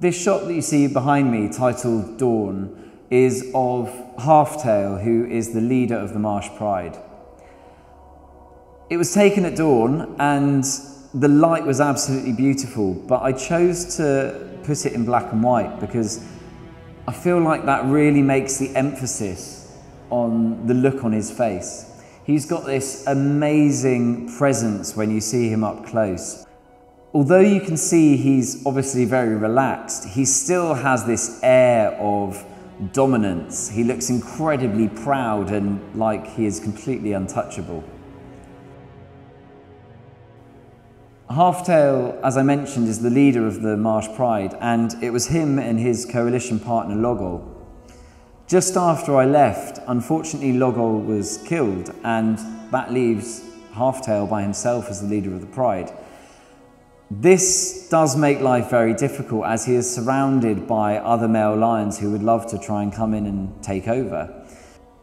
This shot that you see behind me, titled Dawn, is of Half Tail, who is the leader of the Marsh Pride. It was taken at dawn and the light was absolutely beautiful, but I chose to put it in black and white because I feel like that really makes the emphasis on the look on his face. He's got this amazing presence when you see him up close. Although you can see he's obviously very relaxed, he still has this air of dominance. He looks incredibly proud and like he is completely untouchable. Half Tail, as I mentioned, is the leader of the Marsh Pride, and it was him and his coalition partner Logol. Just after I left, unfortunately, Logol was killed, and that leaves Half Tail by himself as the leader of the Pride. This does make life very difficult as he is surrounded by other male lions who would love to try and come in and take over.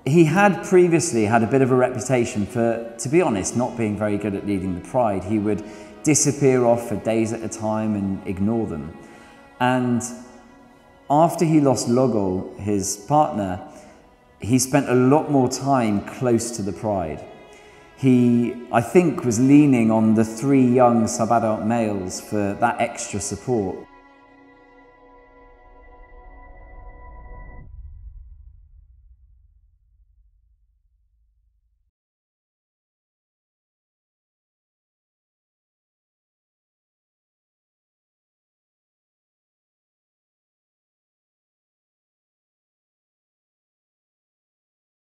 He had previously had a bit of a reputation for, to be honest, not being very good at leading the pride. He would disappear off for days at a time and ignore them. And after he lost Logol, his partner, he spent a lot more time close to the pride. He, I think, was leaning on the three young subadult males for that extra support.